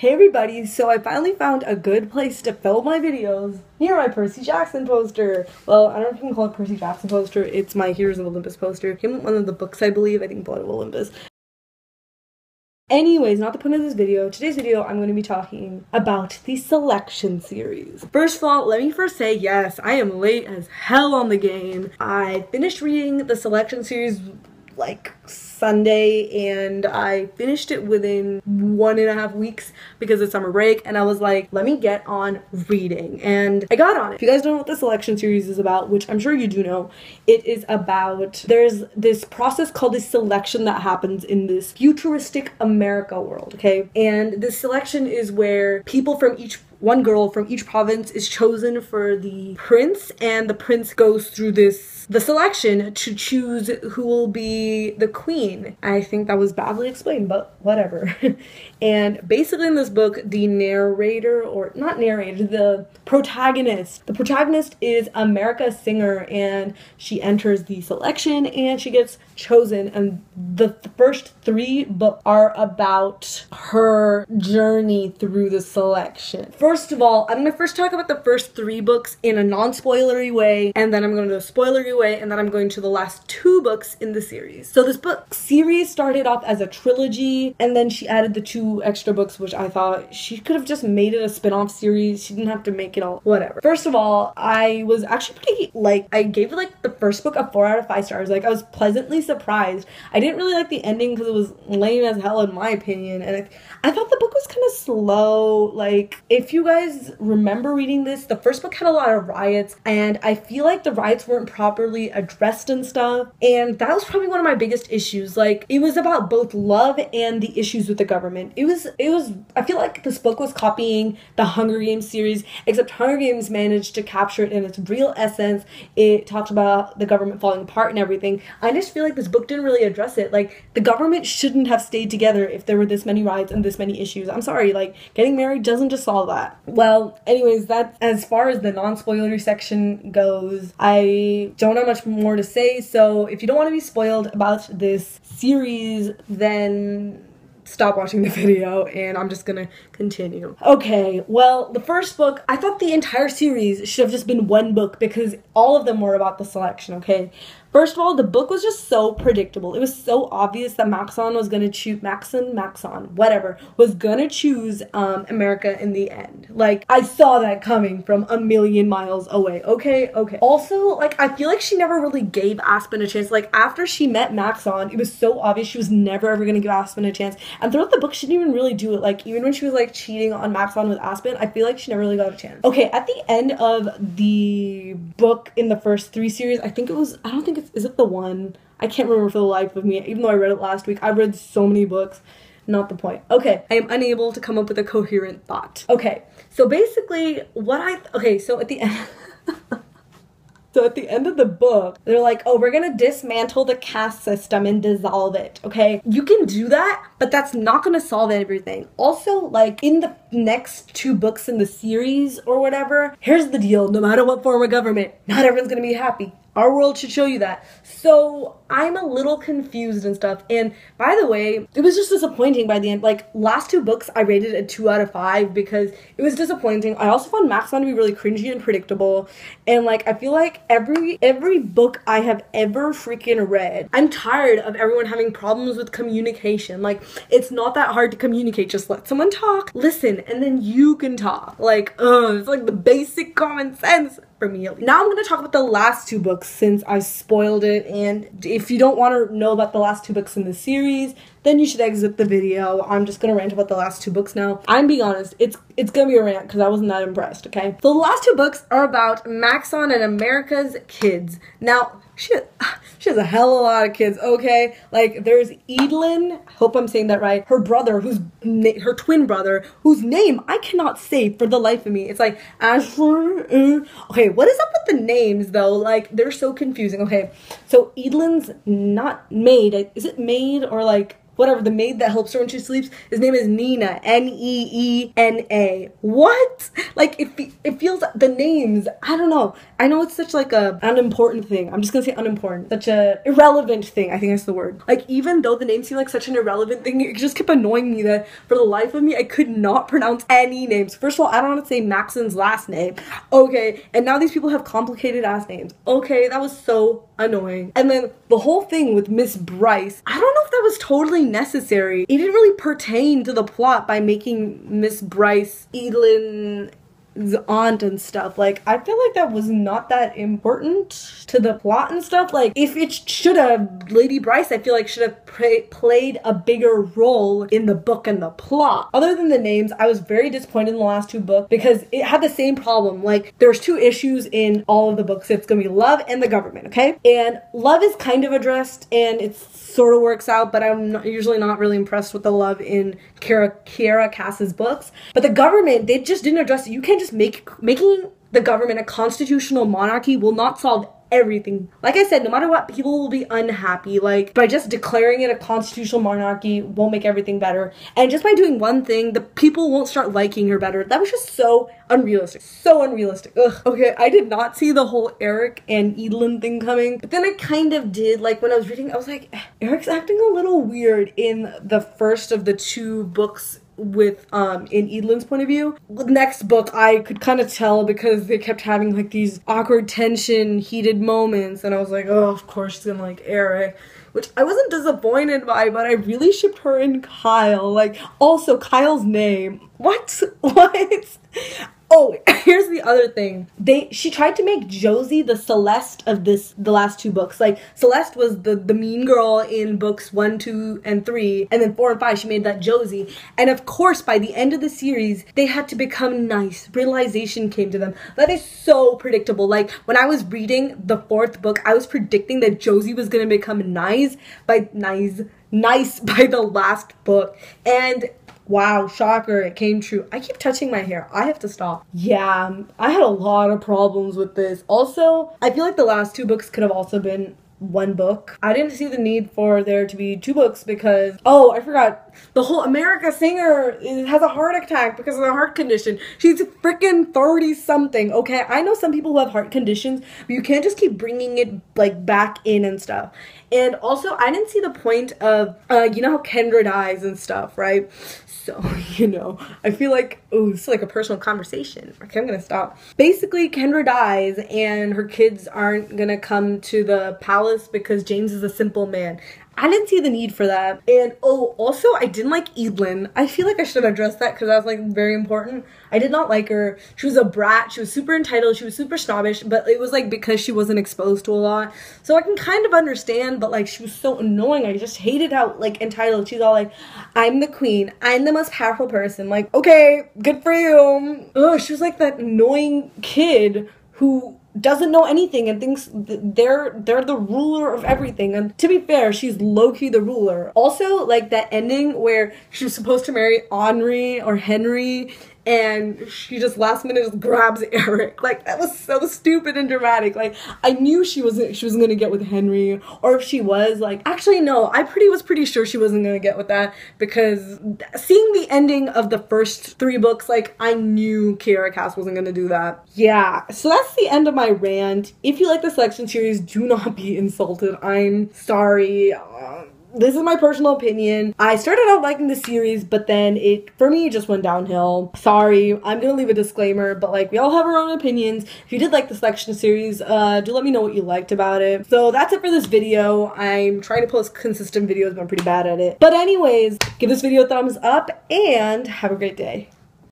Hey everybody, so I finally found a good place to film my videos. Here, my Percy Jackson poster. Well, I don't know if you can call it Percy Jackson poster. It's my Heroes of Olympus poster. Came with one of the books, I believe. I think Blood of Olympus. Anyways, not the point of this video. Today's video, I'm going to be talking about the selection series. First of all, let me first say, yes, I am late as hell on the game. I finished reading the selection series like Sunday and I finished it within one and a half weeks because of summer break and I was like, let me get on reading. And I got on it. If you guys don't know what the selection series is about, which I'm sure you do know, it is about there's this process called a selection that happens in this futuristic America world, okay? And the selection is where people from each one girl from each province is chosen for the prince and the prince goes through this the selection to choose who will be the queen. I think that was badly explained, but whatever. and basically in this book, the narrator or not narrator, the protagonist. The protagonist is America Singer and she enters the selection and she gets chosen and the first 3 books are about her journey through the selection. Of all, I'm to first talk about the first 3 books in a non-spoilery way and then I'm going to do a spoilery way and then I'm going to the last two books in the series. So this book series started off as a trilogy and then she added the two extra books which I thought she could have just made it a spin-off series. She didn't have to make it all whatever. First of all, I was actually pretty like I gave it like the first book a 4 out of 5 stars. Like I was pleasantly surprised. I didn't really like the ending because it was lame as hell in my opinion and I, I thought the book was kind of slow. Like if you guys remember reading this, the first book had a lot of riots and I feel like the riots weren't properly addressed and stuff. And that was probably one of my biggest issues. Like it was about both love and the issues with the government. It was it was I feel like this book was copying the Hunger Games series, except Hunger Games managed to capture it in its real essence. It talked about the government falling apart and everything. I just feel like this book didn't really address it. Like the government shouldn't have stayed together if there were this many riots and this many issues. I'm sorry, like getting married doesn't just solve that. Well, anyways, that as far as the non-spoilery section goes, I don't have much more to say. So if you don't want to be spoiled about this series, then stop watching the video and I'm just gonna continue. Okay, well, the first book, I thought the entire series should have just been one book because all of them were about the selection, okay? First of all, the book was just so predictable. It was so obvious that Maxon was gonna choose Maxon, Maxon, whatever, was gonna choose um, America in the end. Like I saw that coming from a million miles away. Okay, okay. Also, like I feel like she never really gave Aspen a chance. Like after she met Maxon, it was so obvious she was never ever gonna give Aspen a chance. And throughout the book, she didn't even really do it. Like even when she was like cheating on Maxon with Aspen, I feel like she never really got a chance. Okay, at the end of the book in the first three series, I think it was I don't think it's is it the one? I can't remember for the life of me, even though I read it last week. I've read so many books. Not the point. Okay, I am unable to come up with a coherent thought. Okay, so basically, what I. Okay, so at the end. So at the end of the book, they're like, oh, we're gonna dismantle the caste system and dissolve it, okay? You can do that, but that's not gonna solve everything. Also, like in the next two books in the series or whatever, here's the deal no matter what form of government, not everyone's gonna be happy. Our world should show you that. So I'm a little confused and stuff. And by the way, it was just disappointing by the end. Like last two books, I rated a two out of five because it was disappointing. I also found Maxon to be really cringy and predictable. And like I feel like every every book I have ever freaking read, I'm tired of everyone having problems with communication. Like it's not that hard to communicate. Just let someone talk, listen, and then you can talk. Like, uh, it's like the basic common sense for me. Now I'm going to talk about the last two books since I spoiled it. And if you don't want to know about the last two books in the series, then you should exit the video. I'm just to rant about the last two books now. I'm being honest, it's it's to be a rant because I wasn't that impressed, okay? The last two books are about Maxon and America's kids. Now, she she has a hell of a lot of kids. Okay, like there's Eadlyn. Hope I'm saying that right. Her brother, who's her twin brother, whose name I cannot say for the life of me. It's like Ashford. Uh, okay, what is up with the names though? Like they're so confusing. Okay, so Eadlyn's not maid. Is it maid or like whatever, the maid that helps her when she sleeps, his name is Neena. N E E N A. What? Like it, it feels the names. I don't know. I know it's such like a unimportant thing. I'm just gonna say unimportant. Such a irrelevant thing. I think that's the word. Like even though the names seem like such an irrelevant thing, it just kept annoying me that for the life of me I could not pronounce any names. First of all, I don't want to say Maxon's last name. Okay, and now these people have complicated ass names. Okay, that was so annoying. And then the whole thing with Miss Brice, I don't know if that was totally necessary. It didn't really pertain to the plot by making Miss Brice Eadlyn aunt and stuff. Like, I feel like that was not that important to the plot and stuff. Like, if it should have, Lady Brice, I feel like should have played a bigger role in the book and the plot. Other than the names, I was very disappointed in the last two books because it had the same problem. Like, there's two issues in all of the books. It's gonna be love and the government, okay? And love is kind of addressed and it's sort of works out, but I'm not, usually not really impressed with the love in Kiera, Kiera Cass's books. But the government, they just didn't address it. You can't just make making the government a constitutional monarchy will not solve everything. Like I said, no matter what, people will be unhappy. Like by just declaring it a constitutional monarchy won't make everything better. And just by doing one thing, the people won't start liking her better. That was just so unrealistic. So unrealistic. Ugh. Okay, I did not see the whole Erik and Eadlyn thing coming, but then I kind of did. Like when I was reading, I was like, eh, Erik's acting a little weird in the first of the two books with um in Eadlyn's point of view. The next book I could kind of tell because they kept having like these awkward tension, heated moments, and I was like, oh, of course she's gonna like Erik. Which I wasn't disappointed by, but I really shipped her and Kile. Like, also Kile's name. What? What? Oh, here's the other thing. They she tried to make Josie the Celeste of this the last two books. Like Celeste was the the mean girl in books 1, 2 and 3, and then 4 and 5 she made that Josie. And of course, by the end of the series, they had to become nice. Realization came to them. That is so predictable. Like when I was reading the fourth book, I was predicting that Josie was going to become nice by nice nice by the last book. And Wow, shocker, it came true. I keep touching my hair. I have to stop. Yeah, I had a lot of problems with this. Also, I feel like the last two books could have also been one book. I didn't see the need for there to be two books because oh, I forgot. The whole America singer has a heart attack because of a heart condition. She's freaking 30 something. Okay, I know some people who have heart conditions, but you can't just keep bringing it like back in and stuff. And also, I didn't see the point of uh you know how Kendra dies and stuff, right? So, you know, I feel like, oh, it's like a personal conversation. Okay, I'm gonna stop. Basically, Kendra dies and her kids aren't gonna come to the palace because James is a simple man. I didn't see the need for that. And oh, also, I didn't like Eadlyn. I feel like I should have addressed that because that's like very important. I did not like her. She was a brat. She was super entitled. She was super snobbish, but it was like because she wasn't exposed to a lot. So I can kind of understand, but like she was so annoying. I just hated how like entitled. She's all like, I'm the queen. I'm the most powerful person. Like, okay, good for you. Oh, she was like that annoying kid who doesn't know anything and thinks they're they're the ruler of everything. And to be fair she's low-key the ruler. Also like that ending where she was supposed to marry henri or henry and she just last minute just grabs Erik. Like that was so stupid and dramatic. Like I knew she wasn't she wasn't gonna get with Henry, or if she was, like actually no, I pretty was pretty sure she wasn't gonna get with that because seeing the ending of the first three books, like I knew Kiera Cass wasn't gonna do that. Yeah, so that's the end of my rant. If you like the selection series, do not be insulted. I'm sorry. Um, this is my personal opinion. I started out liking the series, but then it, for me, just went downhill. Sorry, I'm gonna leave a disclaimer, but like, we all have our own opinions. If you did like the selection series, uh, do let me know what you liked about it. So that's it for this video. I'm trying to post consistent videos, but I'm pretty bad at it. But anyways, give this video a thumbs up and have a great day.